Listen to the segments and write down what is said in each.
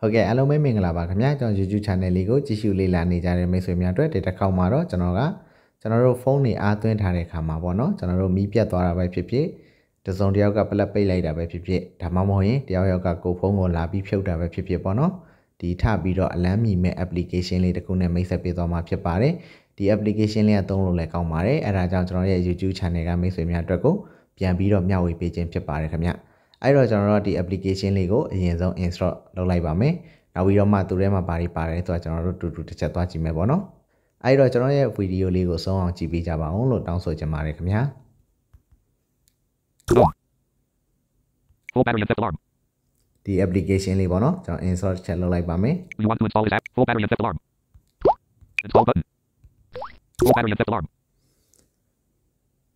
ဟုတ်ကဲ့အားလုံးပဲမင်္ဂလာပါခင်ဗျာကျွန်တော် YouTube channel လေးကိုကြည့်ရှုလေ့လာနေကြတဲ့မိတ်ဆွေများအတွက်ဒီတစ်ခေါက်မှာတော့ကျွန်တော်ကကျွန်တော်တို့ဖုန်းတွေအားသွင်းထားတဲ့အခါမှာပေါ့နော်ကျွန်တော်တို့မီးပြတ်သွားတာပဲဖြစ်ဖြစ်တစုံတစ်ယောက်ကပလက်ပိတ်လိုက်တာပဲဖြစ်ဖြစ်ဒါမှမဟုတ်ရင်တယောက်ယောက်ကကိုဖုန်းကိုလာပြီးဖြုတ်တာပဲဖြစ်ဖြစ်ပေါ့နော်ဒီထပြီးတော့အလန်းမီမဲ့ application လေးတစ်ခုနဲ့မိတ်ဆက်ပေးသွားမှာဖြစ်ပါတယ်ဒီ application လေးကသုံးလို့လည်းကောင်းပါတယ်အဲဒါကြောင့်ကျွန်တော်ရဲ့ YouTube channel ကမိတ်ဆွေများအတွက်ကိုပြန်ပြီးတော့မျှဝေပေးခြင်းဖြစ်ပါတယ်ခင်ဗျ အဲ့တော့ကျွန်တော်တို့ဒီ application လေးကိုအရင်ဆုံး install လုပ်လိုက်ပါမယ်နောက်ပြီးတော့မှသူထဲမှာဘာတွေပါတယ်ဆိုတာကျွန်တော်တို့တူတူတစ်ချက်သွားကြည့်မယ်ပေါ့နော်အဲ့တော့ကျွန်တော်ရဲ့ဗီဒီယိုလေးကိုဆုံးအောင်ကြည့်ပေးကြပါအောင်လို့တောင်းဆိုချင်ပါတယ်ခင်ဗျာ Full battery and theft alarm. ဒီ application လေးပေါ့နော်ကျွန်တော် install တစ်ချက်လုပ်လိုက်ပါမယ် You want to install this app? Full battery and theft alarm. Install button. Full battery and theft alarm.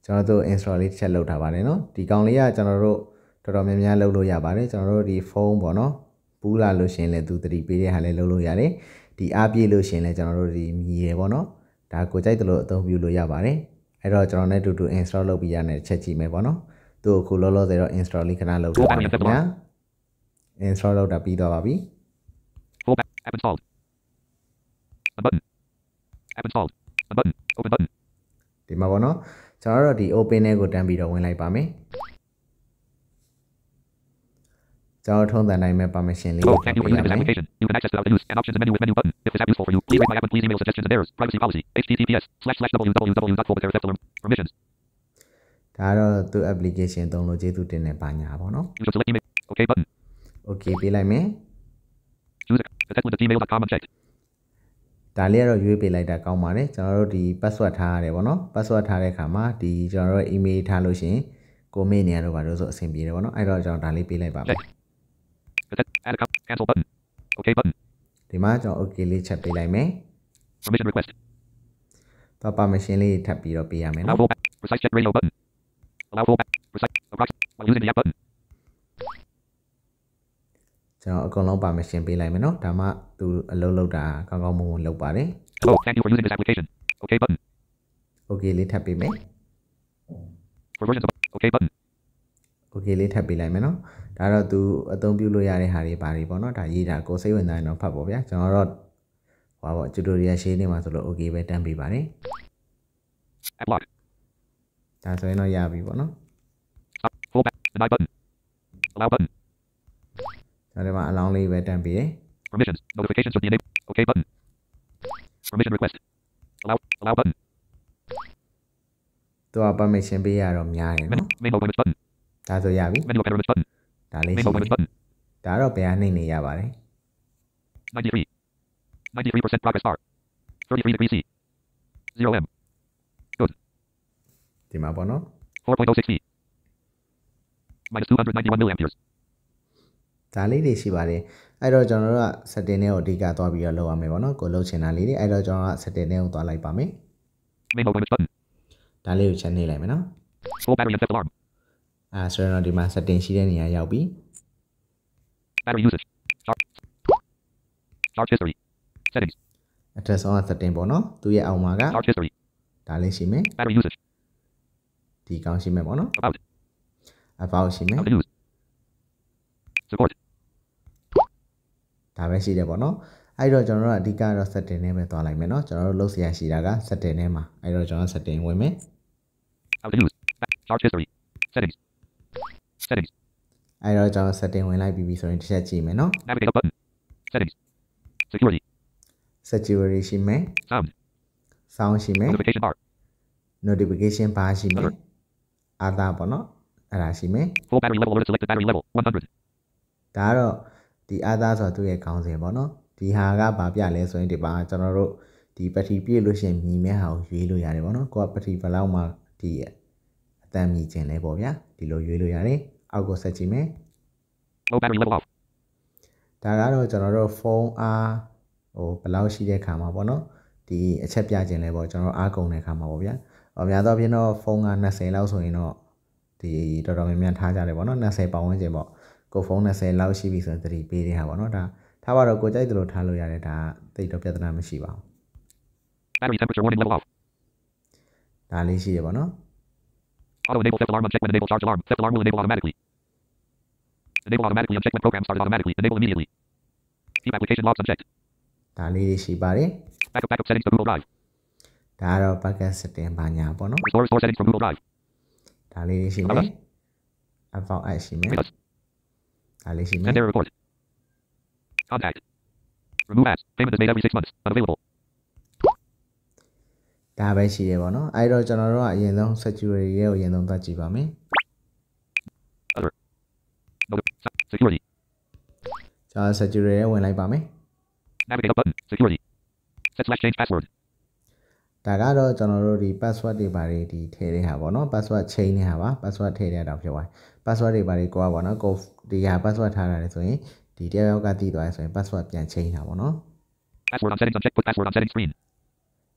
ကျွန်တော်တို့ install လေးတစ်ချက်လုပ်ထားပါတယ်နော်ဒီကောင်လေးကကျွန်တော်တို့ တော်တော်များများလုပ်လို့ရပါတယ်ကျွန်တော်တို့ဒီဖုန်းပေါ့နော်ပူးလာလို့ရှရင်လည်းသူတတိပေးတဲ့ဟာလည်းလုပ်လို့ရတယ်ဒီအားပြေးလို့ရှရင်လည်းကျွန်တော်တို့ဒီမြည်ရယ်ပေါ့နော်ဒါကိုကြိုက်တယ်လို့အသုံးပြုလို့ရပါတယ်အဲ့တော့ကျွန်တော်နဲ့တူတူ install လုပ်ပြီးရတဲ့ချက်ကြည့်မယ်ပေါ့နော်သူ့ကိုခုလောလောဆယ်တော့ install လေးခဏလုပ်ထားပါမယ်ခင်ဗျာ install လုပ်တာပြီးသွားပါပြီ Full back. App installed. A button. App installed. A button. Open button. ဒီမှာပေါ့နော်ကျွန်တော်တို့ဒီ open နဲ့ကိုတန်းပြီးတော့ဝင်လိုက်ပါမယ် ကျွန်တော်ထုံးတန်နိုင်မဲ့ permission လေး Oh, ကို thank you for using this application. You can access the use and options menu with menu button. If this app is useful for you, please rate my app and please email suggestions and errors. Privacy policy. HTTPS slash slash www.fullbattery Permissions. ဒါကတော့သူ့ application သုံးလို့ကျေးဇူးတင်တဲ့ပါညာပေါ့နော် You should select email. OK button. okay ပေးလိုက်မယ် Choose a text with gmail.com unchecked. ဒါလေးကတော့ရွေးပေးလိုက်တာကောင်းပါတယ်ကျွန်တော်တို့ဒီ password ထားရတယ်ပေါ့နော် password ထားတဲ့အခါမှာဒီကျွန်တော်တို့ email ထားလို့ရှိရင်ကိုမေ့နေရတော့ပါလို့ဆိုအဆင်ပြေတယ်ပေါ့နော်အဲ့တော့ကျွန်တော်ဒါလေးပေးလိုက်ပါမယ် Check. Protect. Add account. Cancel button. OK button. ဒီမှာကျွန်တော် okay လေးချက်ပေးလိုက်မယ် Permission request. တော့ permission လေးထပ်ပြီးတော့ပေးရမယ် Allow နော် full back. Precise check radio button. Allow full back. Precise. Approximate. While using the app button. ကျွန်တော်အကုန်လုံး permission ပေးလိုက်မယ်နော်ဒါမှသူအလုပ်လုပ်တာကောင်းကောင်းမွန်မွန်လုပ်ပါတယ် Hello. Thank you for using this application. OK button. okay လေးထပ်ပေးမယ် For versions of OK button. okay လေးထပ်ပေးလိုက်မယ်နော် ဒါတော့သူအသုံးပြုလို့ရတဲ့ဟာတွေပါတွေပေါ့နော်ဒါရေးတာကိုစိတ်ဝင်စားရင်တော့ဖတ်ပေါ့ဗျာကျွန်တော်တော့ဟောပေါ့ tutorial ရှင်းနေမှာဆိုလို့ okay ပဲတန်းပေးပါတယ် App lock. ဒါဆိုရင်တော့ရပြီပေါ့နော် Stop. Full back. Deny button. Allow button. ဒါဒီမှာအလောင်းလေးပဲတန်းပေးတယ် Permissions. Notifications should be enabled. OK button. Permission request. Allow. Allow button. သူက permission ပေးရတော့များတယ် Menu. နော် Main mode image button. ဒါဆိုရပြီ Menu of image button. ဒါလေး Main ရှိ mode တယ် image button. ဒါတော့ဘယ်ကနေနေရပါတယ် 93. 93% progress bar. 33 degrees C. 0 M. ဒီမှာပေါ့နော် 4.060. Minus 291 milliamperes. ဒါလေးတွေရှိပါတယ်အဲ့တော့ကျွန်တော်တို့က setting တွေကိုအဓိကသွားပြီးတော့လုပ်ရမယ်ပေါ့နော်ကိုလုပ်ချင်တာလေးတွေအဲ့တော့ကျွန်တော်က setting တွေကိုသွားလိုက်ပါမယ် Main mode image button. ဒါလေးကိုချက်နေလိုက်မယ်နော် Full battery and theft alarm. အဲဆိုရင်တော့ဒီမှာ setting ရှိတဲ့နေရာရောက်ပြီ Battery usage. Charge. Charge history. Settings. အထက်ဆုံးက setting ပေါ့နော်သူရဲ့အောက်မှာက Charge history. ဒါလေးရှိမယ် Battery usage. ဒီကောင်ရှိမယ်ပေါ့နော် About. about ရှိမယ် How to use. Support. ဒါပဲရှိတယ်ပေါ့နော်အဲ့တော့ကျွန်တော်တို့ကအဓိကတော့ setting နဲ့ပဲသွားလိုက်မယ်နော်ကျွန်တော်တို့လုပ်စရာရှိတာက setting နဲ့မှာအဲ့တော့ကျွန်တော် setting ဝင်မယ် How to use. Back. Charge history. Settings. Settings. အဲ့တော့ကျွန်တော် setting ဝင်လိုက်ပြီးပြီဆိုရင်တစ်ချက်ကြည့်မယ်နော် Navigate up button. Settings. Security. security ရှိမယ် Sound. sound ရှိမယ် Notification bar. notification bar ရှိမယ် Other. other ပေါ့နော်အဲ့ဒါရှိမယ် Full battery level alert selected battery level 100. ဒါကတော့ဒီ other ဆိုတော့သူ့ရဲ့ခေါင်းစဉ်ပေါ့နော်ဒီဟာကဘာပြလဲဆိုရင်ဒီပါကျွန်တော်တို့ဒီပထီပြည့်လို့ရှိရင်မြည်မဲ့ဟာကိုရွေးလို့ရတယ်ပေါ့နော်ကိုကပထီဘယ်လောက်မှဒီအတန်မြည်ခြင်းလဲပေါ့ဗျာဒီလိုရွေးလို့ရတယ် အောက်ကိုဆက်ကြည့်မယ် Low battery level off. ဒါကတော့ကျွန်တော်တို့ဖုန်းအားဟိုဘယ်လောက်ရှိတဲ့ခါမှာပေါ့နော်ဒီအချက်ပြခြင်းလဲပေါ့ကျွန်တော်အားကုန်တဲ့ခါမှာပေါ့ဗျာဟောများသောအားဖြင့်တော့ဖုန်းက20လောက်ဆိုရင်တော့ဒီတော်တော်များများထားကြတယ်ပေါ့နော်20ပတ်ဝန်းကျင်ပေါ့ကိုဖုန်း20လောက်ရှိပြီဆိုရင်သတိပေးတဲ့ဟာပေါ့နော်ဒါထားပါတော့ကိုကြိုက်သလိုထားလို့ရတယ်ဒါသိတော့ပြဿနာမရှိပါဘူး Battery temperature warning level off. ဒါလေးရှိတယ်ပေါ့နော် Auto enable theft alarm uncheck when enable charge alarm. Theft alarm will enable automatically. Enable automatically uncheck when program started automatically. Enable immediately. Keep application logs unchecked. ဒါလေးတွေရှိပါတယ် Backup backup settings to Google Drive. ဒါကတော့ bucket setting ဘာညာပေါ့နော် Restore restore settings from Google Drive. ဒါလေးတွေရှိမယ် about add ရှိမယ် Status. ဒါလေးရှိမယ် Send error report. Contact. Remove ads. Payment is made every six months. Unavailable. ဒါပဲရှိတယ်ပေါ့နော်အဲ့တော့ကျွန်တော်တို့ကအရင်ဆုံး security ရဲ့ကိုအရင်ဆုံးသွားကြည့်ပါမယ် Notif- se- Security. ကျွန်တော် security ရဲ့ဝင်လိုက်ပါမယ် Navigate up button. Security. Set slash change password. ဒါကတော့ကျွန်တော်တို့ဒီ password တွေဘာတွေဒီထည့်တဲ့ဟာပေါ့နော် password chain နဲ့ဟာပါ password ထည့်တဲ့တော့ဖြစ်သွား password တွေဘာတွေကိုကပေါ့နော်ကိုဒီဟာ password ထားတာလေဆိုရင်ဒီတယောက်ယောက်ကတည်သွားရဆိုရင် password ပြန် chain တာပေါ့နော် Password on settings unchecked. Put password on settings screen.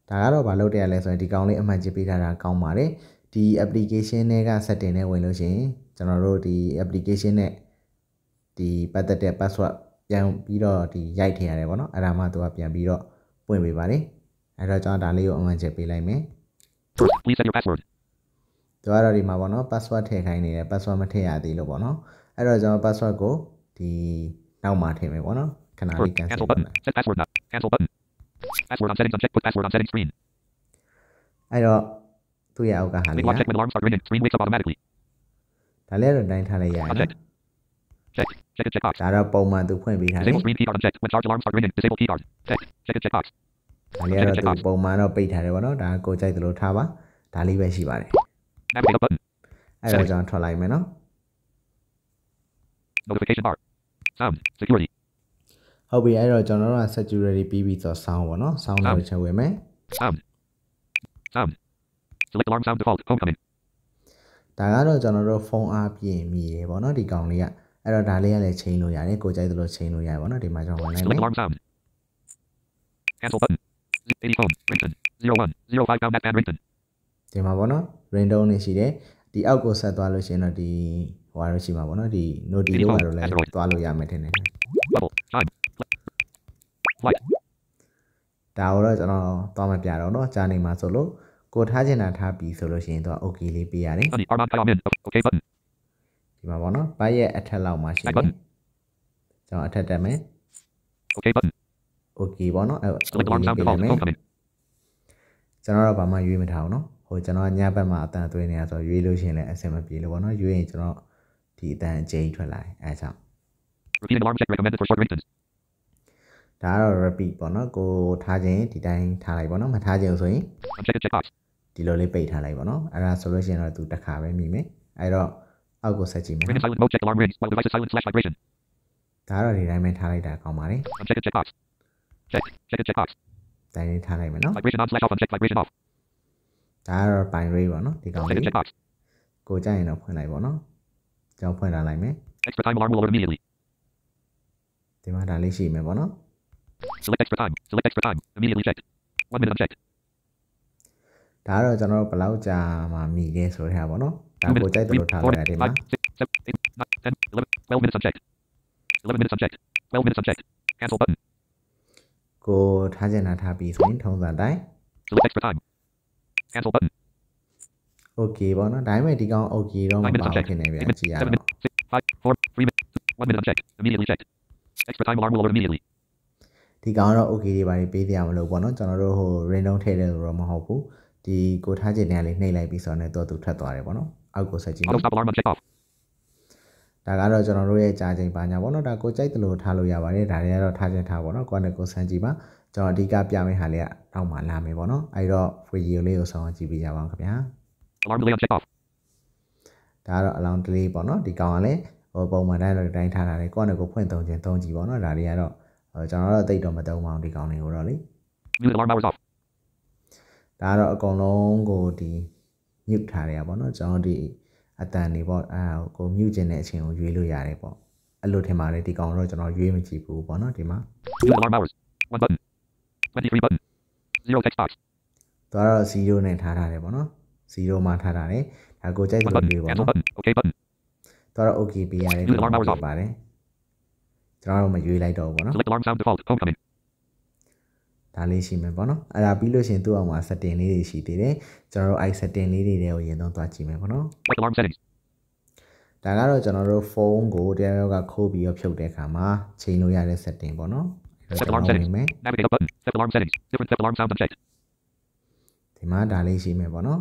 ဒါကတော့ဘာလုပ်တဲ့ရလဲဆိုရင်ဒီကောင်လေးအမှန်ချစ်ပေးထားတာကောင်းပါတယ်ဒီ application တွေက setting နဲ့ဝင်လို့ရှိရင်ကျွန်တော်တို့ဒီ application နဲ့ဒီပတ်သက်တဲ့ password ပြန်ပြီးတော့ဒီရိုက်ထည့်ရတယ်ပေါ့နော်အဲ့ဒါမှသူကပြန်ပြီးတော့ပွင့်ပေးပါတယ်အဲ့တော့ကျွန်တော်ဒါလေးကိုအမှန်ချစ်ပေးလိုက်မယ် First, please set your password. သူကတော့ဒီမှာပေါ့နော် password ထည့်ခိုင်းနေတယ် password မထည့်ရသေးလို့ပေါ့နော်အဲ့တော့ကျွန်တော် password ကိုဒီနောက်မှာထည့်မယ်ပေါ့နော်ခဏ First, လေး cancel cancel လုပ် button. မယ် Set password now. Cancel button. Password on settings unchecked. Put password on settings screen. အဲ့တော့သူ့ရဲ့အောက်ကဟာ Make လေး alarm က check when alarms start ringing. Screen wakes up automatically. ဒါလေးတော့တိုင်းထားလိုက်ရအောင်နော် Unchecked. Check. Check it checkbox. ဒါတော့ပုံမှန်သူဖွင့်ပေးထားတယ် Disable screen key card unchecked. When charge alarms start ringing. Disable key card. Check. Check it checkbox. ဒါလေးကတော့သူပုံမှန်တော့ပိတ်ထားတယ်ပေါ့နော်ဒါကကိုကြိုက်သလိုထားပါဒါလေးပဲရှိပါတယ် Navigate up button. အဲ့တော့ကျွန်တော်ထွက်လိုက်မယ်နော် Notification bar. Sound. Security. ဟုတ်ပြီအဲ့တော့ကျွန်တော်တို့က security ပြီးပြီဆိုတော့ sound ပေါ့နော် sound လို့ချက်ဝင်မယ် Sound. Sound. Select alarm sound default. Homecoming. ဒါကတော့ကျွန်တော်တို့ဖုန်းအားပြင်မြည်တယ်ပေါ့နော်ဒီကောင်လေးကအဲ့တော့ဒါလေးကလည်းချိန်လို့ရတယ်ကိုကြိုက်သလိုချိန်လို့ရတယ်ပေါ့နော်ဒီမှာကျွန်တော်ဝင်လိုက်မယ် Select alarm sound. Cancel button. 80 home. Rington. 01. 05 pound at band Rington. ဒီမှာပေါ့နော် ringtone နေရှိတယ်ဒီအောက်ကိုဆက်သွားလို့ရှိရင်တော့ဒီဟိုဟာလို့ရှိမှာပေါ့နော်ဒီ noti လို့ပါလို့လည်းသွားလို့ရမယ်ထင်တယ် Bubble. Chime. Flight. ဒါကိုတော့ကျွန်တော်သွားမပြတော့เนาะကြာနေမှာဆိုလို့ကိုထားချင်တာထားပြီဆိုလို့ရှိရင်တော့ okay လေးပေးရတယ် Sunny. Armand Kayam in. OK button. ဒီမှာပေါ့နော်ဘိုက်ရဲ့အထက်လောက်မှာရှိတယ်ကျွန်တော်အထက်တက်မယ် OK button. okay ပေါ့နော်အဲ့ Select okay alarm လေး sound ပေးလို default. က်မယ် Homecoming. ကျွန်တော်တော့ဘာမှရွေးမထားဘူးเนาะဟိုကျွန်တော်ညဘက်မှာအတန်သွင်းနေတာဆိုတော့ရွေးလို့ရှိရင်လည်းအဆင်မပြေလို့ပေါ့နော်ရွေးရင်ကျွန်တော်ဒီအတန်အကျိထွက်လာတယ်အဲဒါကြောင့် Repeating alarm check recommended for short Ringtons. ဒါကတော့ repeat ပေါ့နော်ကိုထားခြင်းဒီတိုင်းထားလိုက်ပေါ့နော်မထားခြင်းဆိုရင် Uncheck it checkbox. ဒီလိုလေးပိတ်ထားလိုက်ပေါ့နော်အဲ့ဒါဆိုလို့ရှိရင်တော့သူတစ်ခါပဲမြည်မယ်အဲ့တော့အောက်ကိုဆက်ကြည့်မယ် Ring in silent mode. Check alarm rings while device is silent slash vibration. ဒါကတော့ဒီတိုင်းပဲထားလိုက်တာကောင်းပါလေ Uncheck it checkbox. Check. Check it checkbox. တိုင်းလေးထားလိုက်မယ်နော် Vibration on slash off. Uncheck vibration off. ဒါကတော့ binary ပေါ့နော်ဒီကောင် Check လေး it checkbox. ကိုကြိုက်ရင်တော့ဖွင့်လိုက်ပေါ့နော်ကျွန်တော်ဖွင့်လာလိုက်မယ် Extra time alarm will alert immediately. ဒီမှာဒါလေးရှိမယ်ပေါ့နော် Select extra time. Select extra time. Immediately checked. One minute unchecked. ဒါကတော့ကျွန်တော်တို့ဘယ်လောက်ကြာမှမြည်လဲဆိုတဲ့ဟာပေါ့နော်ဒါ Two ကို minutes. ကြိုက်သ Three, လိုထား four, လိုက်တာဒီမှာ five, six, seven, eight, nine, 10, 11, 12 minutes unchecked. 11 minutes unchecked. 12 minutes unchecked. Cancel button. ကိုထားချင်တာထားပြီးဆိုရင်ထုံးစံတိုင်း Select extra time. Cancel button. okay ပေါ့နော်ဒါပေမဲ့ဒီကောင် okay တော့မ Nine minutes ပါဘူး unchecked. ထင်နေဗျာ Eight ကြည့်ရ minutes. 7အောင် minutes. 6, 5, 4, 3 minutes. 1 minute unchecked. Immediately checked. Extra time alarm will alert immediately. ဒီကောင်ကတော့ okay တွေပါပြီးပေးတရားမလို့ပေါ့နော်ကျွန်တော်တို့ဟို random ထည့်တယ်လို့တော့မဟုတ်ဘူးဒီကိုထားချင်တဲ့ကလေးနှိပ်လိုက်ပြီးဆိုတော့တော့သူထပ်သွားတယ်ပေါ့နော်အောက်ကိုဆက်ကြည့်မယ် Auto stop alarm unchecked off. ဒါကတော့ကျွန်တော်တို့ရဲ့ကြာချိန်ပါညာပေါ့နော်ဒါကိုကြိုက်တယ်လို့ထားလို့ရပါတယ်ဒါတွေကတော့ထားခြင်းထားပေါ့နော်ကိုယ့်နဲ့ကိုယ်ဆန်းကြည့်ပါကျွန်တော်အဓိကပြမယ့်ဟာလေးကတောက်မှလာမယ်ပေါ့နော်အဲဒီတော့ video လေးကိုဆောင်းကြည့်ပေးကြပါအောင်ခင်ဗျာ Alarm delay unchecked off. ဒါကတော့ alarm delay ပေါ့နော်ဒီကောင်ကလည်းဟိုပုံမှန်တိုင်းတော့တိုင်းထားတာလေကိုယ့်နဲ့ကိုယ်ဖွင့်သုံးခြင်းသုံးကြည့်ပေါ့နော်ဒါတွေကတော့ ဟိုကျွန်တော်တို့သိတော့မသုံးပါဘူးဒီကောင်တွေကိုတော့လေ Mute alarm hours off. ဒါကတော့အကုန်လုံးကိုဒီ mute ထားရပါတော့ကျွန်တော်ဒီအတန်နေပေါ့အဲကို mute ခြင်းတဲ့အချိန်ကိုရွေးလို့ရတယ်ပေါ့အဲ့လိုထင်ပါတယ်ဒီကောင်တော့ကျွန်တော်ရွေးမကြည့်ဘူးပေါ့နော်ဒီမှာ Mute alarm hours. 1 button. 23 button. 0 text box. သူကတော့0နဲ့ထားထားတယ်ပေါ့နော်0မှာထားထားတယ်ဒါကိုကြိုက်သ1လို button. လေးပေါ့ Cancel နော် button. OK button. သူကတော့ okay ပေးရတယ် Mute alarm hours off. ပါတယ် ကျွန်တော်တို့မရွေးလိုက်တော့ဘူးပေါ့နော် Select alarm sound default. Homecoming. ဒါလေးရှိမယ်ပေါ့နော်အဲ့ဒါပြီးလို့ရှိရင်သူ့အောင်မှာ setting လေးတွေရှိသေးတယ်ကျွန်တော်တို့အဲ့ setting လေးတွေကိုရင်တော့သွားကြည့်မယ်ပေါ့နော် Like alarm settings. ဒါကတော့ကျွန်တော်တို့ဖုန်းကိုတရားရောက်ကခိုးပြီးတော့ဖြုတ်တဲ့အခါမှာချိန်လို့ရတဲ့ setting ပေါ့နော် Set ကျွန် alarm တော်ဝင် settings. မယ် Navigate up button. Theft alarm settings. Different theft alarm sounds unchecked. ဒီမှာဒါလေးရှိမယ်ပေါ့နော်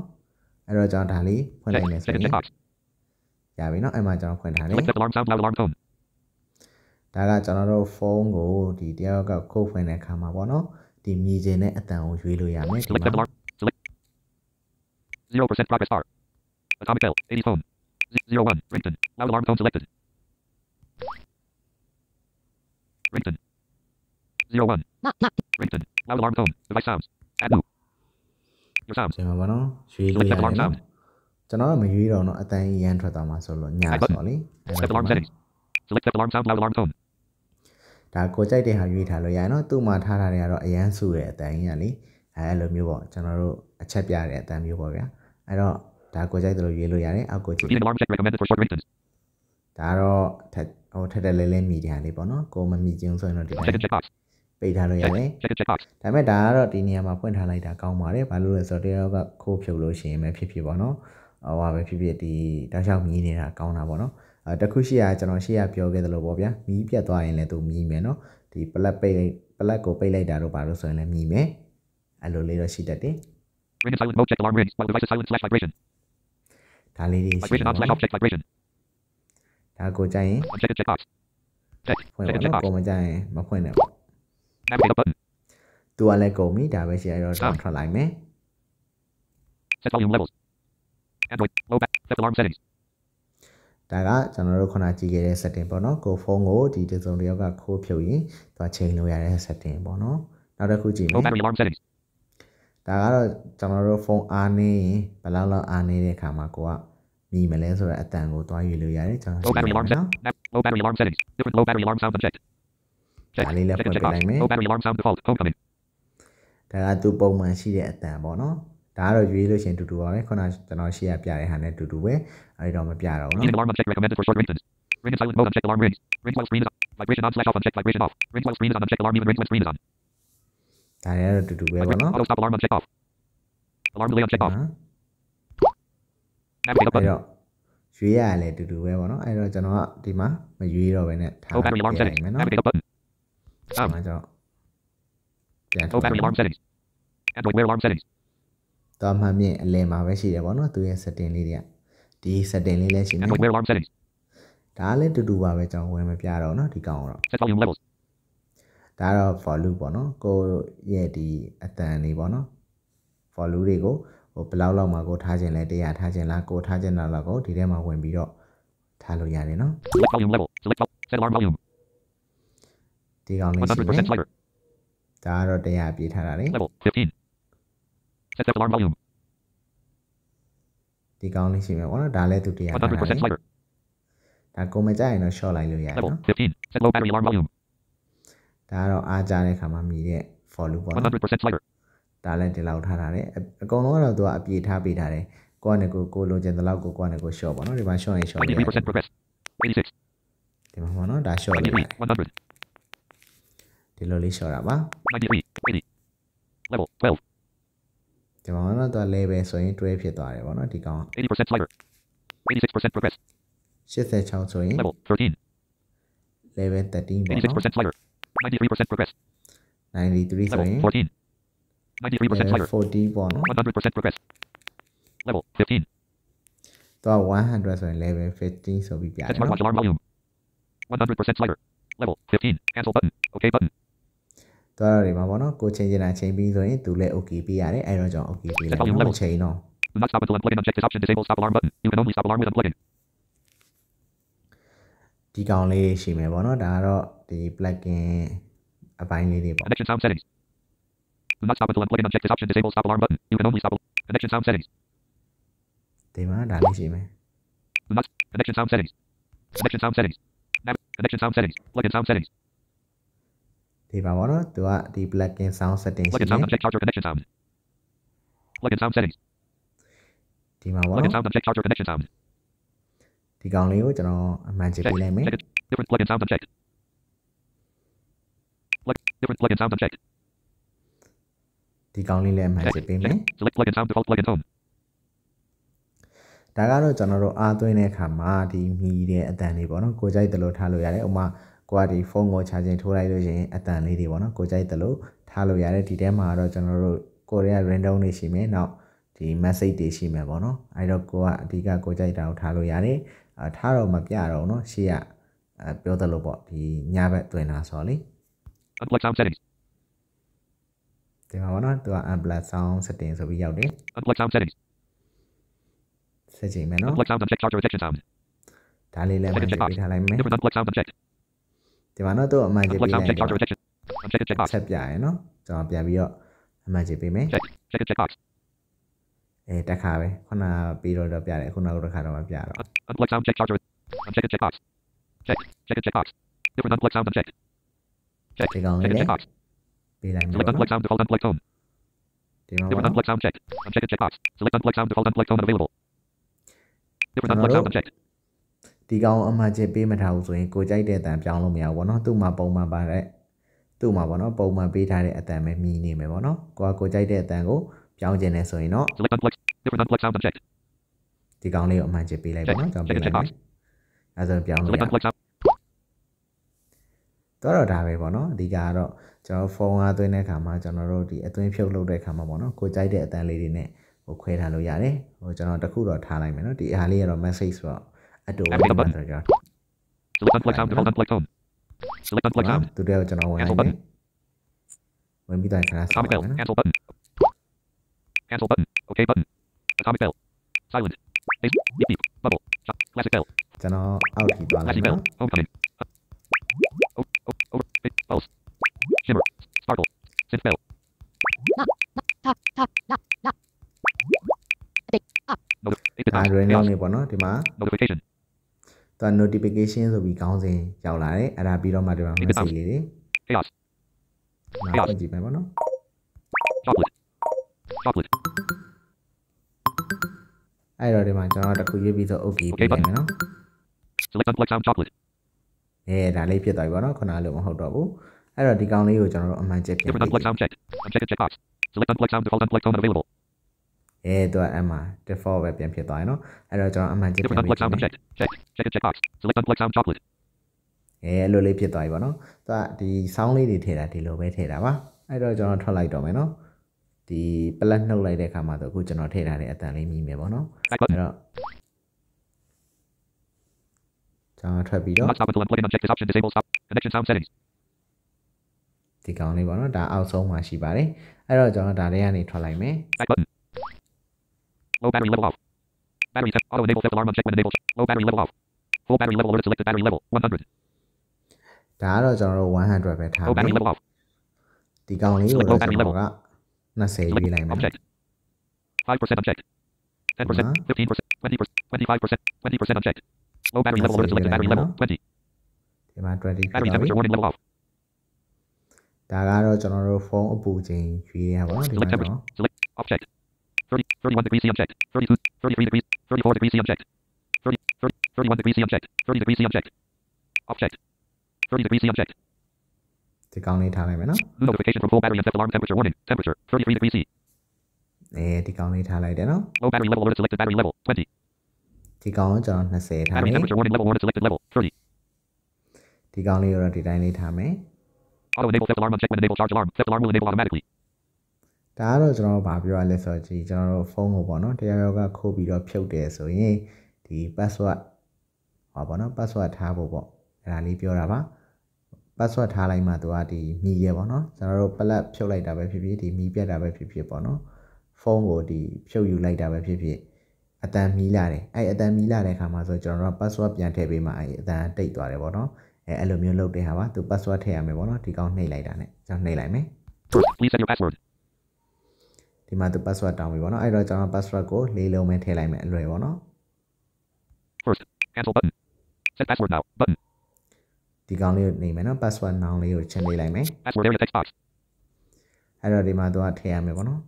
အဲ့တော့ကျွန်တော်ဒါလေးဖွင့်လို Check. က်မယ်ဆို Check ရင် and check box. ရပြီနော်အဲ့မှာကျွန်တော်ဖွင့်ထားတယ် Select theft alarm sound loud alarm tone. ဒါကကျွန်တော်တို့ဖုန်းကိုဒီတယောက်ကခုတ်ဖွင့်တဲ့အခါမှာပေါ့နော်ဒီမြည်ခြင်းနဲ့အတန်ကိုရွေးလို့ရမယ်ဒီ Select မှာ theft alarm. Select. Zero percent progress bar. Atomic bell. 80 tone. Z- Zero one. Rington. Loud alarm tone selected. Rington. Zero one. Rington. Loud alarm tone. Device sounds. Add new. Your sounds. ဒီမှာပေါ့နော်ရွေးလို့ Select ရတယ် theft alarm နော် sound. ကျွန်တော်ကမရွေးတော့နော်အတန်ကြီးရမ်းထွက်သွားမှာဆိုလို့ညာ Side button. ဆိုလေအဲ့ Theft တော့ alarm settings. Select theft alarm sound loud alarm tone. ဒါကိုကြိုက်တဲ့ဟာရွေးထားလို့ရတယ်နော်သူ့မှာထားတာတွေကတော့အရန်စုတဲ့အတန်ကြီးကလေအဲအဲ့လိုမျိုးပေါ့ကျွန်တော်တို့အချက်ပြတဲ့အတန်မျိုးပေါ့ဗျာအဲ့တော့ဒါကိုကြိုက်တယ်လို့ရွေးလို့ရတယ်အောက်ကိုကြည့် Repeating alarm check recommended for short ringtones. ဒါကတော့ထက်ဟိုထက်တယ်လဲလဲမိတယ်ဟာလေးပေါ့နော်ကိုမမိခြင်းဆိုရင်တော့ဒီ Check and တိုင်း check box. ပိတ်ထားလို့ရတယ် Check and check box. ဒါပေမဲ့ဒါကတော့ဒီနေရာမှာဖွင့်ထားလိုက်တာကောင်းပါတယ်ဘာလို့လဲဆိုတော့တယောက်ကခိုးဖြုတ်လို့ရှိရင်ပဲဖြစ်ဖြစ်ပေါ့နော်ဟိုဟာပဲဖြစ်ဖြစ်ဒီတောက်လျှောက်မြည်နေတာကောင်းတာပေါ့နော် အဲတခုရှိရကျွန်တော်ရှိရပြောခဲ့သလိုပေါ့ဗျာမီးပြတ်သွားရင်လည်းသူမြည်မယ်နော်ဒီပလက်ပိတ်ပလက်ကိုပိတ်လိုက်တာတော့ဘာလို့ဆိုရင်လည်းမြည်မယ်အဲ့လိုလေးတော့ရှိတတ်တယ် Ring in silent mode check alarm rings while device is silent slash vibration. ဒါလေးတွေရှိ Vibration တယ် on slash off check vibration. ဒါကိုကြိုက်ရင် Uncheck and check box. Check. ဖွင့် Check ပါ and check နော် box. ကိုမကြိုက်ရင်မဖွင့်နဲ့ပေါ့ Navigate up button. သူကလည်းကုန်ပြီဒါပဲရှိရတော့တောင်းထွက်လိုက်မယ် Set volume levels. Android. Low back. Theft alarm settings. ဒါကကျွန်တော်တို့ခုနကြည့်ခဲ့တဲ့ setting ပေါ့နော်ကိုဖုန်းကိုဒီတစ်စုံတစ်ယောက်ကခိုးဖြုတ်ရင်သူကချိန်လို့ရတဲ့ setting ပေါ့နော်နောက်တစ်ခုကြည့်မ Low ယ် battery alarm settings. ဒါကတော့ကျွန်တော်တို့ဖုန်းအားနေရင်ဘယ်လောက်လောက်အားနေတဲ့အခါမှာကိုကမြည်မလဲဆိုတော့အတန်ကိုတွားယူလို့ရတယ်ကျွန်တော် Low battery alarm set. Nav- low battery alarm settings. Different low battery alarm sounds unchecked. Check. Dali left Check and check one box. behind me. Low battery alarm sound default. Homecoming. ဒါကသူပုံမှန်ရှိတဲ့အတန်ပေါ့နော် ဒါကတော့ရွေးလို့ရှရင်တူတူပါပဲခုနကျွန်တော်ရှေ့ကပြတဲ့ဟာနဲ့တူတူပဲအဲဒီတော့မပြတော့ဘူး Repeating နော် alarm unchecked recommended for short ringtones. Ring in silent mode unchecked alarm rings. Rings while screen is on. Vibration on slash off unchecked vibration off. Rings while screen is on unchecked alarm even rings when screen is on. ဒါတွေကတော့တူတူပဲပေါ့ Vibration နော် auto stop alarm unchecked off. Alarm delay unchecked off. နော် Navigate up အဲ့ button. တော့ရွေးရလဲတူတူပဲပေါ့နော်အဲ့တော့ကျွန်တော်ကဒီမှာမရွေးတော့ဘဲနဲ့ထား Low battery alarm ပြရ settings. မယ်နော် Navigate up button. ဒီ Sound. မှာကျတော့ပြန် Low battery alarm settings. Android wear alarm settings. တော့မှမြင့်အလယ်မှာပဲရှိတယ်ပေါ့နော်သူရဲ့ setting လေးတွေကဒီ setting လေးလည်းရှိနေ Android wear alarm settings. ဒါကလည်းတူတူပါပဲကျွန်တော်ဝင်မပြတော့နော်ဒီကောင်တော့ Set volume levels. ဒါကတော့ for loop ပေါ့နော်ကိုရဲ့ဒီအတန်လေးပေါ့နော် for loop တွေကိုဟိုဘယ်လောက်လောက်မှာကိုထားခြင်းလဲတရားထားခြင်းလားကိုထားခြင်းလားလောက်ကိုဒီထဲမှာဝင်ပြီးတော့ထားလို့ရတယ်နော် Select volume level. Select vol- set alarm volume. ဒီကောင်လေးရှိမယ်100% slider. ဒါကတော့တရားပြေးထားတာလေ Level 15. Set theft alarm volume. ဒီကောင်လေးရှိမယ်ပေါ့နော်ဒါလည်းသူတရားထားတာလေ100% slider. ဒါကိုမကြိုက်ရင်တော့ short လိုက်လို့ရတယ် Level နော် 15. Set low battery alarm volume. ဒါကတော့အားကြတဲ့ခါမှာမြည်တဲ့ for loop ပေါ့နော်100% slider. ဒါလည်းဒီလောက်ထားတာလေအအကုန်လုံးကတော့သူကအပြေထားပေးထားတယ်ကိုကနဲ့ကိုကိုလိုချင်တဲ့လောက်ကိုကိုကနဲ့ကို short ပေါ့နော်ဒီမှာ short ရင် short ရတယ်93% progress. 86. ဒီမှာပေါ့နော်ဒါ short လို့ရတယ် 93. 100. ဒီလိုလေး short တာပါ 93. 80. Level 12. ဒီမှာပေါ့နော်သူက level ဆိုရင်12ဖြစ်သွားတယ်ပေါ့နော်ဒီကောင် 80% slider. 86% progress. 86ဆိုရင် Level 13. level 13ပေါ့နော် 86% slider. 93% progress. 93ဆို Level ရင် 14. 93% level slider. 40ပေါ့နော် 100% progress. Level 15. သူက100ဆိုရင် level 15ဆိုပြီးပြတယ် Set နော် smartwatch alarm volume. 100% slider. Level 15. Cancel button. OK button. သူကတော့ဒီမှာပေါ့နော်ကိုချိန်ချင်တာချိန်ပြီးဆိုရင်သူလည်း okay ပေးရတယ်အဲ့တော့ကျွန်တော် okay ပေးလိုက် Set volume နော် levels. ချိန်တော့ Do not stop until unplugging. Uncheck this option. Disable stop alarm button. You can only stop alarm with unplugging. ဒီကောင်လေးရှိမယ်ပေါ့နော်ဒါကတော့ဒီ plugin အပိုင်းလေးတွေပေါ့ Connection sound settings. Do not stop until unplugging. Uncheck this option. Disable stop alarm button. You can only stop. Connection sound settings. ဒီမှာဒါလေးရှိမယ် Do not. Connection sound settings. Connection sound settings. Nav. Connection sound settings. Plugin sound settings. ဒီမှာပေါ့နော်သူကဒီ plugin sound setting ရှိ Plugin တယ် sound. Uncheck charger connection sound. Plugin sound settings. ဒီမှာပေါ့ Plugin နော် sound. Uncheck charger connection sound. ဒီကောင်လေးကိုကျွန်တော်အမှန်ချစ် Check. ပေးလိုက်မယ် Check it. Different plugin sound unchecked. Plug. Different plugin sound unchecked. ဒီကောင်လေးလည်းအမှန်ချ Check. စ်ပေးမယ် Check. Select plugin sound default plugin tone. ဒါကတော့ကျွန်တော်တို့အားသွင်းတဲ့အခါမှာဒီမြည်တဲ့အတန်လေးပေါ့နော်ကိုကြိုက်တယ်လို့ထားလို့ရတယ်ဥပမာ ကိုကဒီဖုန်းကို charging ထိုးလိုက်လို့ရှိရင်အတန်လေးတွေပေါ့နော်ကိုကြိုက်တယ်လို့ထားလို့ရတယ်ဒီထဲမှာတော့ကျွန်တော်တို့ကိုရီးယား random တွေရှိမယ်နောက်ဒီ message တွေရှိမယ်ပေါ့နော်အဲ့တော့ကိုကအဓိကကိုကြိုက်တာကိုထားလို့ရတယ်အထားတော့မပြတော့เนาะရှေ့ကအဲပြောတယ်လို့ပေါ့ဒီညဘက်တွင်တာဆိုတော့လေ Unplug sound settings. ဒီမှာပေါ့နော်သူက unplug sound setting ဆိုပြီးရောက်တယ် Unplug sound settings. ဆက်ချိန်မယ်နော် Unplug sound unchecked charger ejection sound. ဒါလေးလည်းမှန်ကြည့်ပေးထားလိုက်မယ် Different unplug sound unchecked. ဒီမှာတော့သူအမှန်ကြည့် Unplug ပေးလို sound က် check charger ejection. Uncheck it checkbox. ဆက်ပြရယ်နော်ကျွန်တော်ပြန်ပြီးတော့အမှန်ကြည့်ပေးမယ် Check. Check it checkbox. အဲတက်ခါပဲခုနကပြီးတော့တော့ပြတယ်ခုနကတော့တစ်ခါတော့မပြတော့ Unplug sound check charger. Uncheck it checkbox. Check. Check it checkbox. Different unplug sound unchecked. Check. ဒီကောင် Check လေး it လည်း checkbox. ပေးလိုက်မယ် Select ပေါ့ unplug နော် sound default unplug tone. ဒီမှာ Different ပေါ့နော် unplug sound checked. Uncheck it checkbox. Select unplug sound default unplug tone unavailable. Different unplug Hello? sound unchecked. ဒီကောင်အမှန်ကြည့်ပေးမထားဘူးဆိုရင်ကိုကြိုက်တဲ့အတန်ပြောင်းလို့မရဘူးပေါ့နော်သူ့မှာပုံမှန်ပါတဲ့သူ့မှာပေါ့နော်ပုံမှန်ပေးထားတဲ့အတန်ပဲမြည်နေမယ်ပေါ့နော်ကိုကကိုကြိုက်တဲ့အတန်ကိုပြောင်းခြင်းနဲ့ဆိုရင်တော့ Select unplug. Different unplug sound unchecked. ဒီကောင်လေးကိုအမှန်ကြည့်ပေးလိုက်ပေါ့နော်ကျွန်တော်ပေးလိုက်မယ်အဲဆိုပြောင်းလို့ရ Select unplug sound. တော့တော့ဒါပဲပေါ့နော်အဓိကကတော့ကျွန်တော်ဖုန်းအားသွင်းတဲ့အခါမှာကျွန်တော်တို့ဒီအသွင်းဖြုတ်လုပ်တဲ့အခါမှာပေါ့နော်ကိုကြိုက်တဲ့အတန်လေးတွေနဲ့ဟိုခွဲထားလို့ရတယ်ဟိုကျွန်တော်တခုတော့ထားလိုက်မယ်နော်ဒီအားလေးကတော့ message ဆိုတော့ အတူဝင်ပါဆိုတော့ Select unplug sound default unplug tone. Select unplug နော် sound. သူတွေကိုကျွန်တော်ဝင်လိုက်မယ်ဝင်ပြီးတော့ခဏဆက် Atomic ပါ bell. မယ်နော် Cancel button. Cancel button. OK button. Atomic bell. Silent. Bass. Beep beep. Bubble. Shop. Classic bell. ကျွန်တော်အောက်ထိသွားလိုက် Classic မယ် bell. နော် Homecoming. Oh, oh, over. Big. Pulse. Shimmer. Sparkle. Synth bell. Notif- eight bit ဒါ sound. ရင်း Chaos. နေပေါ့နော်ဒီမှာ Notification. သူက notification ဆိုပြီးခေါင်းစဉ်ရောက်လာတယ်အဲ့ဒါပြီးတော့မှဒီမှာ message လေးတွေ Chaos. နောက်ပြန်ကြည့်မယ်ပေါ့နော် Chocolate. Chocolate. အဲ့တော့ဒီမှာကျွန်တော်တစ်ခုရွေးပြီးတော့ okay ပြလိုက်မယ်နော် Select unplug sound chocolate. အဲဒါလေးဖြစ်သွားပြီပေါ့နော်ခုနလိုမဟုတ်တော့ဘူးအဲ့တော့ဒီကောင်လေးကိုကျွန်တော်တို့အမှန်ချက်ပြန် Different ပြီး unplug sound checked. Uncheck it checkbox. Select unplug sound default unplug tone unavailable. အဲသူကအမှ default ပဲပြန်ဖြစ်သွားရင်နော်အဲ့တော့ကျွန်တော်အမှန်ချက်ပြန် Different ပြီး unplug sound unchecked. Check. Check it checkbox. Select unplug sound chocolate. အဲအဲ့လိုလေးဖြစ်သွားပြီပေါ့နော်သူကဒီ sound လေးတွေထည့်တာဒီလိုပဲထည့်တာပါအဲ့တော့ကျွန်တော်ထွက်လိုက်တော့မယ်နော်ဒီ plug နှုတ်လိုက်တဲ့အခါမှာတော့အခုကျွန်တော်ထည့်ထားတဲ့အတန်လေးမြည်မယ်ပေါ့နော် Back button. အဲ့တော့ကျွန်တော်ထွက်ပြီးတော့ Not stop until unplug and uncheck this option. Disable stop. Connection sound settings. ဒီကောင်လေးပေါ့နော်ဒါအောက်ဆုံးမှာရှိပါတယ်အဲ့တော့ကျွန်တော်ဒါလေးကနေထွက်လိုက်မယ် Back button. Low battery level off. Battery temp. Auto enable theft alarm uncheck when enable. Low battery level off. Full battery level alert selected battery level 100. ဒါကတော့ကျွန်တော်တို့100ပဲထား Low မယ် battery level off. ဒီကောင်လေးကို Select တော့ low ကျွန် battery တော်က20ရွေးလိုက်မယ် Unchecked. 5% unchecked. 10%, Uh-huh. 15%, 20%, 25%, 20% unchecked. Low battery level alert selected battery level 20. ဒီမှာ20ဖြစ် Battery သွားပြီ temperature warning level off. ဒါကတော့ကျွန်တော်တို့ဖုန်းအပူချိန်ရွေးရပါတော့ဒီ Select မှာကျွန် temperature. 30, 31 degrees C object. 32, 33 degrees, 34 degrees C object. 30, 30, 31 degrees C object. 30 degrees C object. Object. 30 degrees C unchecked. टिकाउने ठालैमा न notification from full battery and theft alarm temperature warning temperature 33 degrees C ए टिकाउने ठालाइदैन low battery level alert selected battery level 20 टिकाउनु चरण 20 ठामे battery temperature warning level warning selected level 30 टिकाउने एउटा टिकाइने ठामे auto enable theft alarm uncheck when enable charge alarm theft alarm will enable automatically ဒါကတော့ကျွန်တော်တို့ဗာပြောရလဲဆိုတော့ဒီကျွန်တော်တို့ဖုန်းကိုပေါ့နော်တရားရောကခိုးပြီးတော့ဖြုတ်တယ်ဆိုရင်ဒီ password ဟောပေါ့နော် password ထားဖို့ပေါ့အဲ့ဒါလေးပြောတာပါ password ထားလိုက်မှသူကဒီမြည်ရပေါ့နော်ကျွန်တော်တို့ပလက်ဖြုတ်လိုက်တာပဲဖြစ်ဖြစ်ဒီမြည်ပြတ်တာပဲဖြစ်ဖြစ်ပေါ့နော်ဖုန်းကိုဒီဖြုတ်ယူလိုက်တာပဲဖြစ်ဖြစ်အတန်မီလာတယ်အဲ့အတန်မီလာတဲ့ခါမှာဆိုကျွန်တော်တို့က password ပြန်ထည့်ပေးမှအဲ့အတန်တိတ်သွားတယ်ပေါ့နော်အဲ့အဲ့လိုမျိုးလုပ်တဲ့ဟာပါသူ password ထည့်ရမယ်ပေါ့နော်ဒီကောင်နှိပ်လိုက်တာ ਨੇ ကျွန်တော်နှိပ်လိုက်မယ် First, please set your password. ဒီမှာသူ password တောင်းပြီပေါ့နော်အဲ့တော့ကျွန်တော် password ကိုလေးလုံးပဲထည့်လိုက်မယ်အလွယ်ပေါ့နော် First, cancel button. Set password now button. ဒီကောင်လေးကိုနေမယ်နော် password noun လေးကိုချင်းလေးလိုက်မယ် Password area text box. အဲ့တော့ဒီမှာသူကထည့်ရမယ်ပေါ့နော်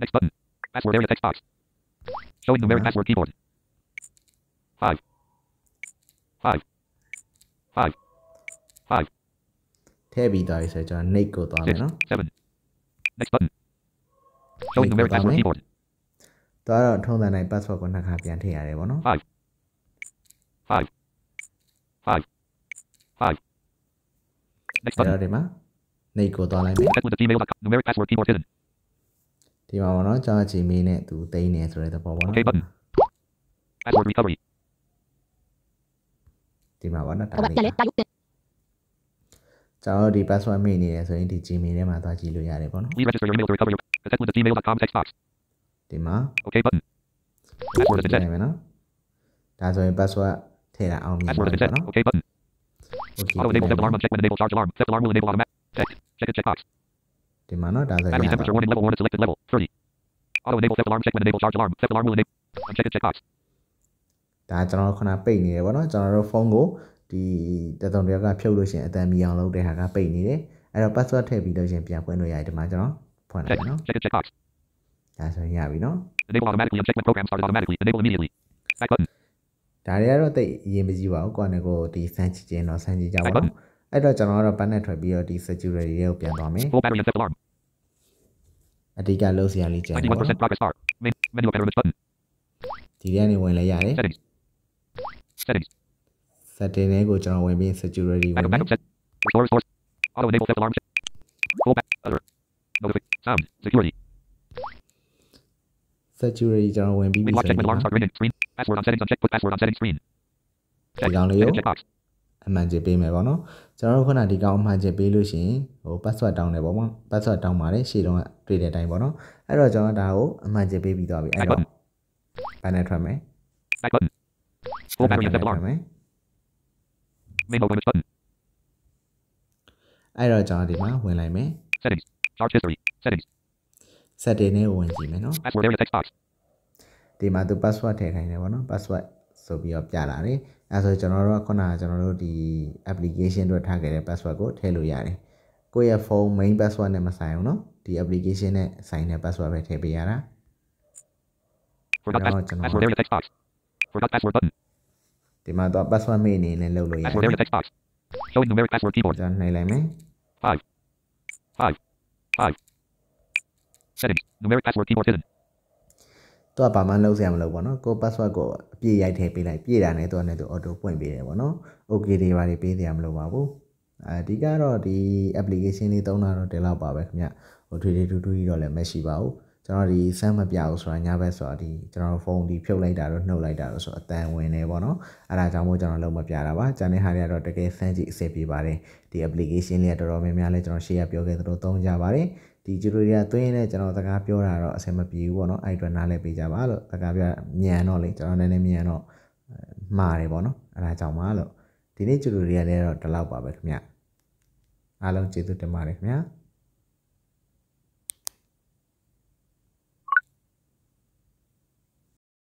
Next button. Password area text box. Showing numeric Uh-huh. password keyboard. Five. Five. Five. Five. ထည့်ပြီးသွားပြီဆိုတော့ကျွန်တော် nate ကိုသွားမ Six. ယ်နော် Seven. Next button. Showing Wait, numeric hold on, password eh? keyboard. သူကတော့ထုံးစံတိုင်း password ကိုနှစ်ခါပြန်ထည့်ရတယ်ပေါ့နော် Five. Five. Five. 5. Next အဲ့ button. တော့ဒီမှာနေကိုသွားလိုက်မယ် Text with gmail.com. Numeric password keyboard hidden. ဒီမှာပေါ့နော်ကျွန်တော် Gmail နဲ့သူတိန်းနေဆိုတဲ့သဘောပေါ့နော် OK button. Password recovery. ဒီမှာပေါ့နော်ဒါဟိုကလေးကြက်လေတာရုပ်တဲ့ကျွန်တော်တို့ဒီ password မိနေတယ်ဆိုရင်ဒီ Gmail ထဲမှာသွားကြည့်လို့ရတယ်ပေါ့နော် Please register your email to recover your text with gmail.com text box. ဒီမှာ OK button. Password has been ကြည့် set. နိုင်မယ်နော်ဒါဆိုရင် password ထည့်တာအောင်မြင်ပါ Password has ပြီ been set. ပေါ့နော် OK button. Okay Auto enable theft alarm uncheck when enable charge alarm. Theft alarm will enable automatic. Check. Check it checkbox. ဒီမှာနော်ဒါဆိုရ Battery တာ temperature warning level warn at selected level. 30. Auto enable theft alarm check when enable charge alarm. Theft alarm will enable. Uncheck it checkbox. ဒါကျွန်တော်တို့ခုနပိတ်နေတယ်ပေါ့နော်ကျွန်တော်တို့ဖုန်းကိုဒီတသုံတယောက်ကဖြုတ်လို့ရှရင်အတန်မီအောင်လုပ်တဲ့ဟာကပိတ်နေတယ်အဲ့တော့ password ထည့်ပြီးလို့ရှရင်ပြန်ဖွင့်လို့ရတယ်ဒီမှာကျွန်တော် ဖွင့်လို Check. က်မယ်နော် Check it checkbox. ဒါဆိုရင်ရပြီနော် Enable automatically uncheck when program started automatically. Enable immediately. Back button. ဒါတွေကတော့တိတ်အရင်မကြည့်ပါဘူးကိုယ့်အနေကိုဒီစမ်းကြည့်ခြင်းတော့စမ်းကြည့်ကြပါ Back တော့ button. အဲ့တော့ကျွန်တော်ကတော့ panel ထွက်ပြီးတော့ဒီ security တွေကိုပြန်သွားမယ် Full battery and theft alarm. အဓိကလုံးစရာလေးကျန်တယ်ပေါ့91%နော် progress bar. Main menu of pyramids button. ဒီထဲကနေဝင်လဲရတယ် Settings. Settings. setting တွေကိုကျွန်တော်ဝင်ပြီး security ဝင် Backup မယ် backup set. Restore source. Auto enable theft alarm check. Full back. Other. Notification. Sound. Security. security ကျွန်တော်ဝင်ပြီးပြီ Wait watch ဆို check ရင် when alarm start ringing. Screen. Password on settings uncheck. Put password on settings screen. ဒီ Check. ကောင်လေး Check ကို it checkbox. အမှန်ချစ်ပေးမယ်ပေါ့နော်ကျွန်တော်တို့ခုနဒီကောင်အမှန်ချစ်ပေးလို့ရှိရင်ဟို password တောင်းတယ်ပေါ့ပေါ့ password တောင်းပါတယ်ရှေ့တုန်းကတွေ့တဲ့အတိုင်းပေါ့နော်အဲ့တော့ကျွန်တော်ဒါကိုအမှန်ချစ်ပေးပြီးသွားပြီအဲ့တော့ panel ထွက်မယ် Back button. Full battery and theft panel alarm. ထွက်မယ် Main mode limits button. အဲ့တော့ကျွန်တော်ဒီမှာဝင်လိုက်မယ် Settings. Charge history. Settings. setting နဲ့ဝင်ကြည့်မယ်နော် Password area text box. ဒီမှာသူ password ထည့်ခိုင်းတယ်ပေါ့နော် password ဆိုပြီးတော့ပြလာတယ်အဲဆိုကျွန်တော်တို့ကခုနကကျွန်တော်တို့ဒီ application အတွက်ထားခဲ့တဲ့ password ကိုထည့်လို့ရတယ်ကိုယ့်ရဲ့ဖုန်း main password နဲ့မဆိုင်ဘူးနော်ဒီ application နဲ့ဆိုင်တဲ့ password ပဲထည့်ပေးရတာ Forgot Now pass- it's an password area text box. Forgot password button. ဒီမှာတော့ password မေ့အနေနဲ့လုပ်လို့ရတ Password ယ် area text box. Showing numeric password keyboard. ကျွန်တော်နှိပ်လိုက်မယ် Five. Five. Five. Settings. Numeric password keyboard hidden. သူကဘာမှလုပ်စရာမလိုပေါ့နော်ကို password ကိုအပြည့်ရိုက်ထည့်ပေးလိုက်ပြည့်တာနဲ့သူကလည်းသူ auto ပွင့်ပေးတယ်ပေါ့နော် okay တွေပါတွေပေးစရာမလိုပါဘူးအဲဒီကတော့ဒီ application လေးသုံးတာတော့ဒီလောက်ပါပဲခင်ဗျဟိုထွေထွေထူးထူးကြီးတော့လည်းမရှိပါဘူး ကျွန်တော်ဒီစမ်းမပြဘူးဆိုတာညာဘက်ဆိုတာဒီကျွန်တော်ဖုန်းဒီဖြုတ်လိုက်တာတော့နှုတ်လိုက်တာတော့ဆိုအတန်ဝင်နေပေါ့နော်အဲ့ဒါကြောင့်မို့ကျွန်တော်လုံးမပြတာပါကျန်တဲ့ဟာတွေကတော့တကယ်စမ်းကြည့်အဆင်ပြေပါတယ်ဒီ application လေးကတော်တော်များများလဲကျွန်တော်ရှေ့ကပြောခဲ့သလိုသုံးကြပါတယ်ဒီဂျူရီတွေကသွင်းနေကျွန်တော်စကားပြောတာတော့အဆင်မပြေဘူးပေါ့နော်အဲ့အတွက်နားလဲပေးကြပါလို့စကားပြောမြန်တော့လေကျွန်တော်နည်းနည်းမြန်တော့မှားတယ်ပေါ့နော်အဲ့ဒါကြောင့်ပါလို့ဒီနေ့ဂျူရီတွေကလည်းတော့ဒီလောက်ပါပဲခင်ဗျအားလုံးကျေးဇူးတင်ပါတယ်ခင်ဗျာ